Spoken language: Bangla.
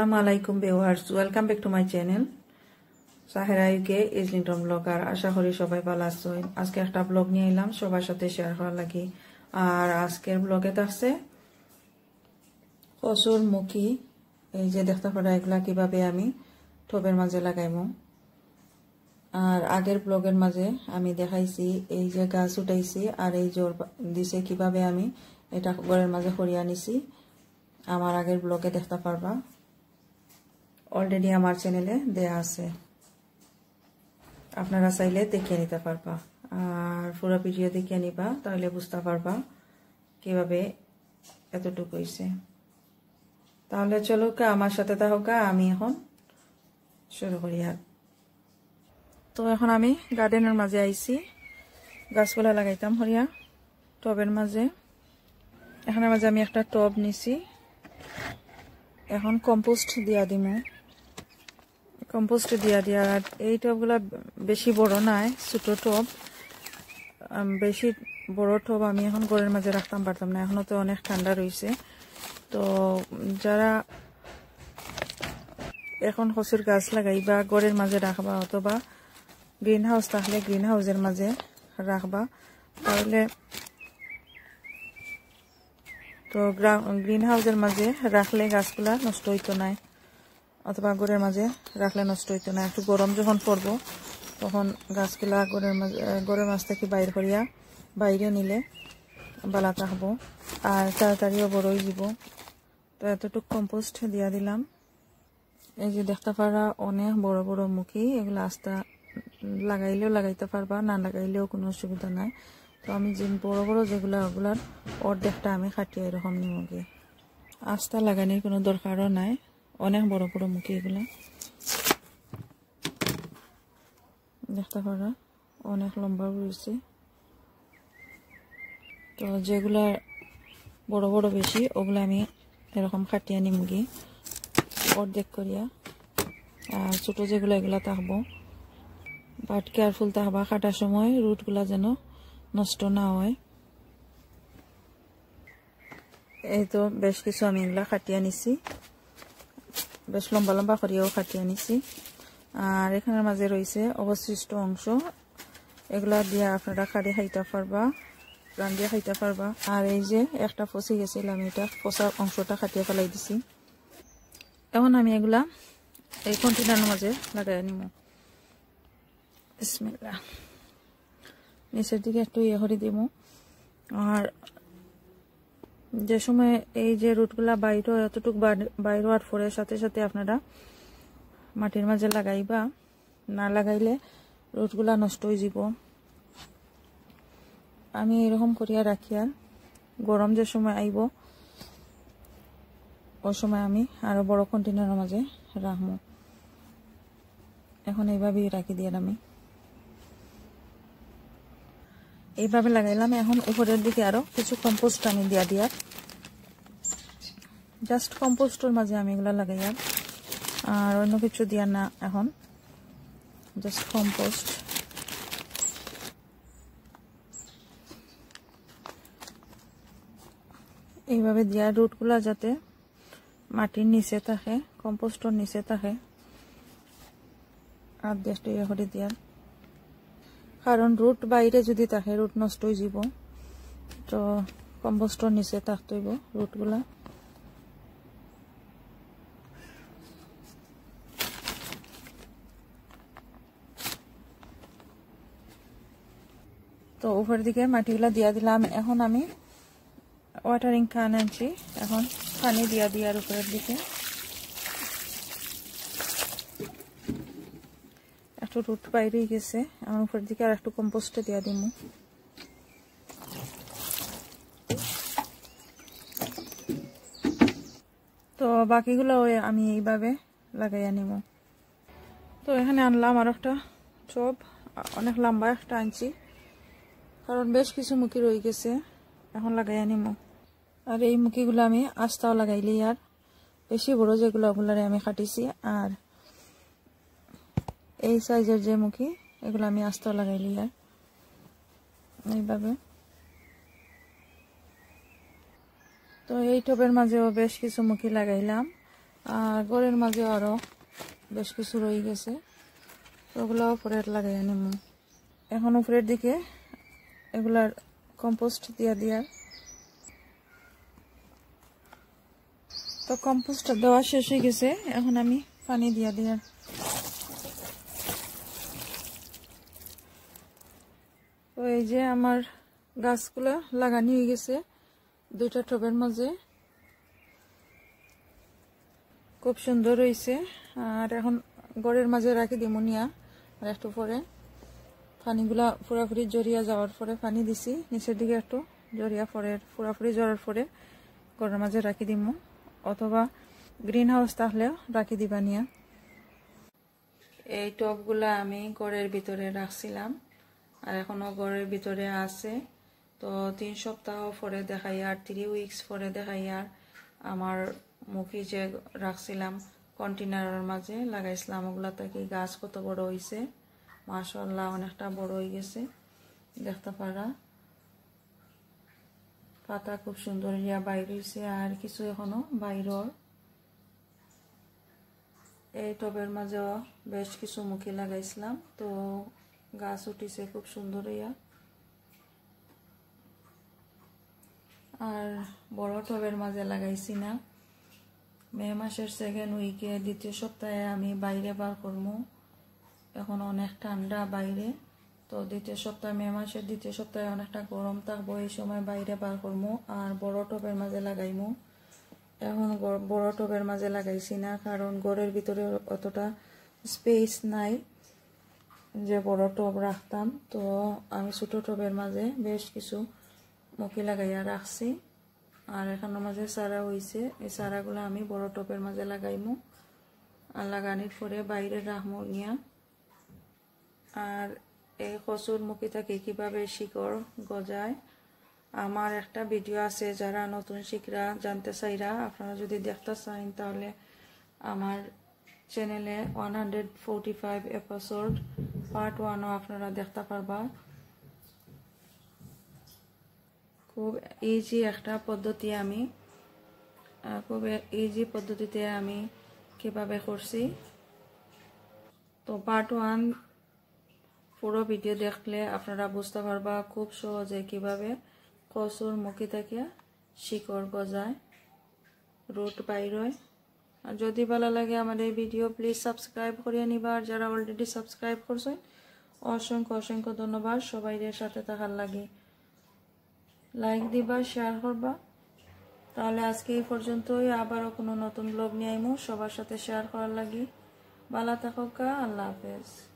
আসসালামু আলাইকুম viewers, welcome back to my channel. Sahera UK Islington blog আর আশা করি সবাই ভালো আছেন। আজকে একটা ব্লগ নিয়ে এলাম, সবার সাথে শেয়ার করার লাগি। আর আজকের ব্লগে থাকছে কচুর মুখি। এই যে দেখতে পারা এগুলা কীভাবে আমি টবের মাঝে লাগাইব আর আগের ব্লগের মাঝে আমি দেখাইছি, এই যে গাছ উঠাইছি আর এই জোর দিছে কীভাবে আমি এটা ঘরের মাঝে সরিয়ে আনিছি। আমার আগের ব্লগে দেখতে পারবা। অলরেডি আমার চ্যানেলে দেয়া আছে। আপনারা চাইলে দেখিয়ে নিতে পারবা। আর পুরো ভিডিও দেখিয়ে নিবা, তাহলে বুঝতে পারবা কীভাবে এতটুকু হয়েছে তাহলে চলো কা, আমার সাথে থাকা আমি এখন শুরু করি আর। তো এখন আমি গার্ডেনের মাঝে আইছি। গাছগুলা লাগাইতাম হরিয়া, টবের মাঝে। এখানের মাঝে আমি একটা টব নিছি। এখন কম্পোস্ট দিয়া দিম। কম্পোস্ট দিয়া দিয়া, এই টবগুলা বেশি বড় নাই, ছোট টব। বেশি বড় টব আমি এখন ঘরের মাঝে রাখতাম, পারতাম না। এখনও তো অনেক ঠান্ডা রয়েছে তো যারা এখন কচুর গাছ লাগাইবা, ঘরের মাঝে রাখবা অথবা গ্রিন হাউস থাকলে গ্রিন হাউসের মাঝে রাখবা, তাহলে তো গ্রিন হাউসের মাঝে রাখলে গাছগুলা নষ্ট হইতো নাই। অথবা গড়ের মাঝে রাখলে নষ্ট হইতো না। একটু গরম যখন পড়ব, তখন গাছগুলা গড়ের মাঝে গড়ের মাছ থেকে বাইর করিয়া বাইরে নিলে বালা থাকব আর তাড়াতাড়িও বড়ই দিব। তো এতটুকু কম্পোস্ট দিয়া দিলাম। এই যে দেখতে পারা অনেক বড় বড় মুখী, এগুলো আস্তা লাগাইলেও লাগাইতে পারবা, না লাগাইলেও কোনো অসুবিধা নাই। তো আমি যে বড় বড় যেগুলো, ওগুলার অর্ধেকটা আমি খাটিয়ে এরকম নিমগে আস্তা লাগানোর কোনো দরকারও নাই। অনেক বড় বড় মুখী এগুলা। দেখতে পারা, অনেক লম্বা রয়েছে। তো যেগুলা বড় বড় বেশি, ওগুলো আমি এরকম খাটিয়ে নিমগি অর্ধেক করিয়া। আর ছোটো যেগুলো, এগুলা থাকব বাট কেয়ারফুল থাকবা কাটার সময় রুটগুলা যেন নষ্ট না হয়। এই তো বেশ কিছু আমি এগুলা খাটিয়ে নিছি। বেশ লম্বা লম্বা করিয়াও খাটিয়ে নিছি। আর এখানের মাঝে রয়েছে অবশিষ্ট অংশ। এগুলা দিয়ে আপনারা খাড়ি খাইতে পারবা রান দিয়ে খাইতে পারবা। আর এই যে একটা ফসে গেছিল, আমি এটা ফসা অংশটা খাটিয়ে ফেলাই দিছি। এখন আমি এগুলা এই কন্টেনারের মাঝে লাগাই নিব বিসমিল্লা নিচের দিকে একটু ইয়ে করে দিব আর যে সময় এই যে রুটগুলা বাইরে এতটুকু বাইরে আর ফোরের সাথে সাথে আপনারা মাটির মাঝে লাগাইবা, না লাগাইলে রুটগুলা নষ্ট হয়ে যাব আমি এরকম করিয়া রাখি আর। গরম যে সময় আইব ওই সময় আমি আরও বড় কন্টেনারের মাঝে রাখব এখন এইভাবেই রাখি দিয়ে আমি। এইভাবে লাগাইলাম। এখন উপরের দিকে আরও কিছু কম্পোস্ট আমি দিয়া দিয়া। জাস্ট কম্পোস্টের মাঝে আমি এগুলা লাগাই আর অন্য কিছু দিয়া না এখন। জাস্ট কম্পোস্ট এইভাবে দিয়া রুটগুলা যাতে মাটির নিচে থাকে কম্পোস্টর নিচে থাকে। আর দেশটা ইয়ে করে দিয়ার কারণ রুট বাইরে যদি থাকে রুট নষ্ট হয়ে যাব। তো কম্পোস্টর নিচে থাকতে হইব রুটগুলা তো উপরের দিকে মাটিগুলা দিয়া দিলাম। এখন আমি ওয়াটারিং খান আনছি। এখন পানি দিয়া দিয়ার উপরের দিকে। একটু রুট বাইরে গেছে। আমার উপরের দিকে আর একটু কম্পোস্ট দিয়া দিমু। তো বাকিগুলো আমি এইভাবে লাগাইয়া নিব তো এখানে আনলাম আর একটা চপ, অনেক লম্বা একটা আনছি কারণ বেশ কিছু মুখি রয়ে গেছে, এখন লাগাইয়া নিব আর এই মুখিগুলো আমি আস্তাও লাগাইলি আর বেশি বড় যেগুলো ওগুলারে আমি কাটিছি আর এই সাইজের যে মুখি, এগুলো আমি আস্তাও লাগাইলি আর। এইভাবে। তো এই টবের মাঝেও বেশ কিছু মুখি লাগাইলাম। আর ঘরের মাঝে আরও বেশ কিছু রয়ে গেছে। ওগুলো উপরের লাগাই নিম এখন উপরের দিকে এগুলার কম্পোস্ট দিয়া দিয়ার তো কম্পোস্ট দেওয়া শেষ হয়ে গেছে। এখন আমি পানি দিয়া দিয়া তো এই যে আমার গাছগুলো লাগানি হয়ে গেছে, দুইটা টবের মাঝে। খুব সুন্দর হয়েছে। আর এখন গড়ের মাঝে রাখি দিমুনিয়া আর একটু পরে পানিগুলা পুরাপুরি জড়িয়া যাওয়ার পরে পানি দিছি, নিচের দিকে একটু জড়িয়া পরে, পুরাপুরি জড়ার পরে গড়ের মাঝে রাখি দিমু। অথবা গ্রিন হাউস থাকলেও রাখি দিবা নিয়া। এই টবগুলা আমি গড়ের ভিতরে রাখছিলাম। আর এখনও ঘরের ভিতরে আছে। তো তিন সপ্তাহ পরে দেখাই আর থ্রি উইকস পরে দেখাই আর আমার মুখি যে রাখছিলাম কন্টেনারের মাঝে লাগাইছিলাম, ওগুলা থেকে গাছ কত বড় হয়েছে মাশাল্লাহ অনেকটা বড় হয়ে গেছে। দেখতে পারা। পাতা খুব সুন্দর ইয়া বাইর হয়েছে আর কিছু এখনও বাইরর এই টবের মাঝেও বেশ কিছু মুখি লাগাইছিলাম। তো গাছ উঠিছে, খুব সুন্দর ইয়া। আর বড় টবের মাঝে লাগাইছি না। মে মাসের সেকেন্ড উইকে দ্বিতীয় সপ্তাহে আমি বাইরে বার করব এখন অনেক ঠান্ডা বাইরে। তো দ্বিতীয় সপ্তাহে, মে মাসের দ্বিতীয় সপ্তাহে অনেকটা গরম থাকব, এই সময় বাইরে বার করব আর বড় টবের মাঝে লাগাইমু। এখন বড় টবের মাঝে লাগাইছি না, কারণ ঘরের ভিতরে অতটা স্পেস নাই। যে বড় টব রাখতাম, তো আমি ছোটো টবের মাঝে বেশ কিছু মুখি লাগাইয়া রাখছি। আর এখানের মাঝে চারা হয়েছে এই চারাগুলো আমি বড় টপের মাঝে লাগাইমু। আর লাগানির পরে বাইরে রাখমু নিয়া। আর এই কচুর মুখি থাকে কীভাবে শিকড় গজায়? আমার একটা ভিডিও আছে, যারা নতুন শিখরা জানতে চাইরা, আপনারা যদি দেখতে চান, তাহলে আমার চ্যানেলে one hundred forty five episode part ওয়ানও আপনারা দেখতে পারবা খুব ইজি একটা পদ্ধতি আমি খুব ইজি পদ্ধতিতে আমি কীভাবে করছি। তো পার্ট ওয়ান পুরো ভিডিও দেখলে আপনারা বুঝতে পারবা খুব সহজে কীভাবে কচুর মুখি থেকে শিকড় গজায়, রুট বাইরয় আর যদি ভালো লাগে আমার এই ভিডিও প্লিজ সাবস্ক্রাইব করিয়ে নিবা। আর যারা অলরেডি সাবস্ক্রাইব করছেন, অসংখ্য অসংখ্য ধন্যবাদ সবাইদের সাথে থাকার লাগে। লাইক দিবা শেয়ার করবা। তাহলে আজকে এই পর্যন্তই। আবারও কোনো নতুন ব্লগ নিয়ে আইমু। সবার সাথে শেয়ার করার লাগি। ভালো থাকা আল্লাহ হাফেজ।